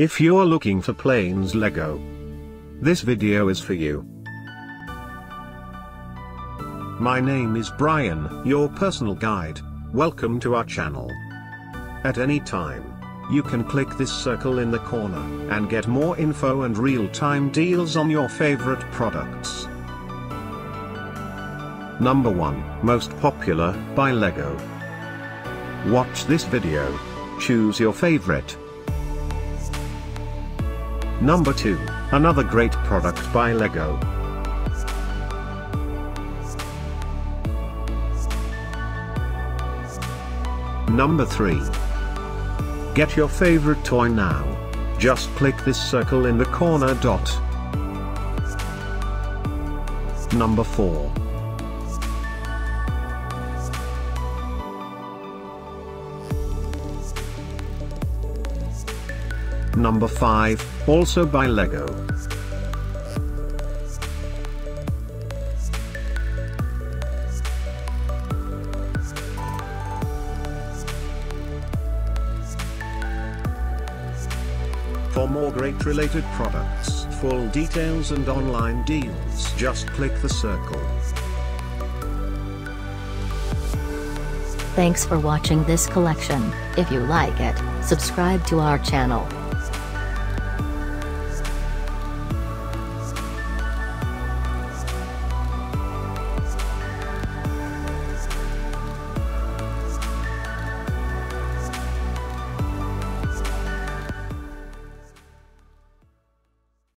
If you're looking for planes Lego, this video is for you. My name is Brian, your personal guide. Welcome to our channel. At any time, you can click this circle in the corner and get more info and real-time deals on your favorite products. Number 1, Most Popular, by LEGO. Watch this video. Choose your favorite. Number 2, another great product by LEGO. Number 3. Get your favorite toy now. Just click this circle in the corner dot. Number 4. Number 5, also by LEGO. For more great related products, full details and online deals just click the circle. Thanks for watching this collection. If you like it, subscribe to our channel.